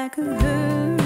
Like a her.